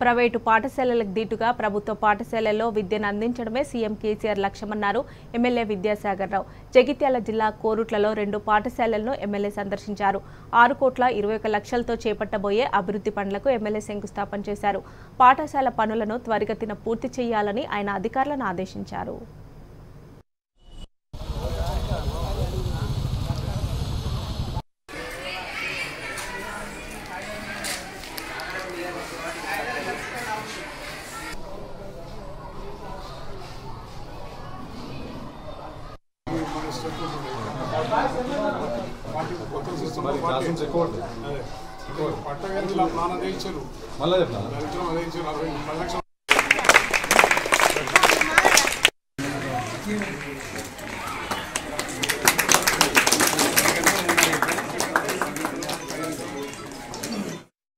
Private పాఠశాలలకు దీటుగా ప్రభుత్వ పాఠశాలల్లో విద్యను అందించడమే సీఎం కేసీఆర్ లక్ష్యమన్నారు. ఎమ్మెల్యే విద్యాసాగర్ రావు జగిత్యాల జిల్లా కోరుట్లలో రెండు పాఠశాలలను ఎమ్మెల్యే సందర్శించారు. ఆరు కోట్ల ఇరవై ఒక లక్షలతో చేపట్టబోయే అభివృద్ధి పనులకు ఎమ్మెల్యే శంకుస్థాపన చేశారు. పాఠశాల పనులను త్వరగతిన పూర్తి చేయాలని ఆయన అధికారులను ఆదేశించారు. పట్టగంజిలో ప్లాన్ అదే ఇచ్చారు మళ్ళా దరిద్రం అదే అరవై పది లక్షలు